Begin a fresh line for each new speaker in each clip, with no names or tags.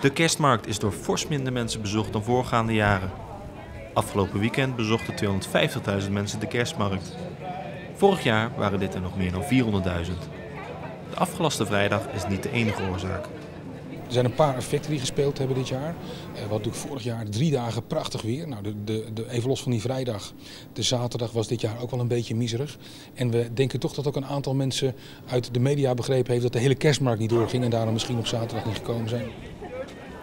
De kerstmarkt is door fors minder mensen bezocht dan voorgaande jaren. Afgelopen weekend bezochten 250.000 mensen de kerstmarkt. Vorig jaar waren dit er nog meer dan 400.000. De afgelaste vrijdag is niet de enige oorzaak.
Er zijn een paar effecten die gespeeld hebben dit jaar. Uh, wat natuurlijk vorig jaar drie dagen prachtig weer. Nou, de, de, de, even los van die vrijdag, de zaterdag was dit jaar ook wel een beetje miserig. En we denken toch dat ook een aantal mensen uit de media begrepen heeft dat de hele kerstmarkt niet doorging en daarom misschien op zaterdag niet gekomen zijn.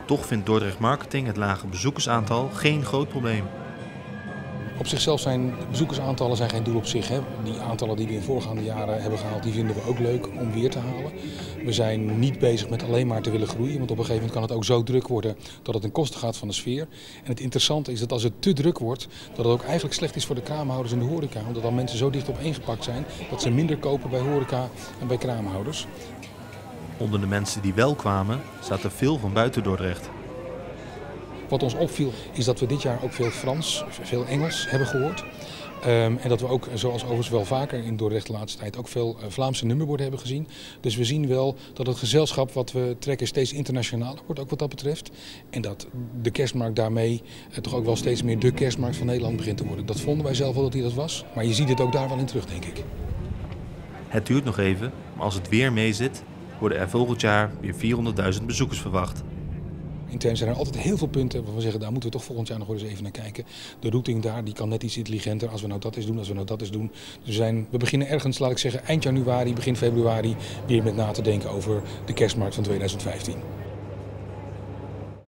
Toch vindt Dordrecht Marketing het lage bezoekersaantal geen groot probleem.
Op zichzelf zijn bezoekersaantallen zijn geen doel op zich. Hè. Die aantallen die we in voorgaande jaren hebben gehaald, die vinden we ook leuk om weer te halen. We zijn niet bezig met alleen maar te willen groeien, want op een gegeven moment kan het ook zo druk worden dat het ten koste gaat van de sfeer. En het interessante is dat als het te druk wordt, dat het ook eigenlijk slecht is voor de kraamhouders en de horeca. Omdat dan mensen zo dicht opeengepakt zijn dat ze minder kopen bij horeca en bij kraamhouders.
Onder de mensen die wel kwamen, zaten veel van buiten Dordrecht.
Wat ons opviel is dat we dit jaar ook veel Frans, veel Engels hebben gehoord. Um, en dat we ook, zoals overigens wel vaker in Dordrecht de laatste tijd, ook veel uh, Vlaamse nummerborden hebben gezien. Dus we zien wel dat het gezelschap wat we trekken steeds internationaler wordt, ook wat dat betreft. En dat de kerstmarkt daarmee uh, toch ook wel steeds meer de kerstmarkt van Nederland begint te worden. Dat vonden wij zelf wel dat hij dat was. Maar je ziet het ook daar wel in terug, denk ik.
Het duurt nog even, maar als het weer meezit, worden er volgend jaar weer 400.000 bezoekers verwacht.
Intern zijn er altijd heel veel punten waarvan we zeggen, daar moeten we toch volgend jaar nog eens even naar kijken. De routing daar, die kan net iets intelligenter als we nou dat eens doen, als we nou dat eens doen. Dus we, zijn, we beginnen ergens, laat ik zeggen, eind januari, begin februari weer met na te denken over de kerstmarkt van 2015.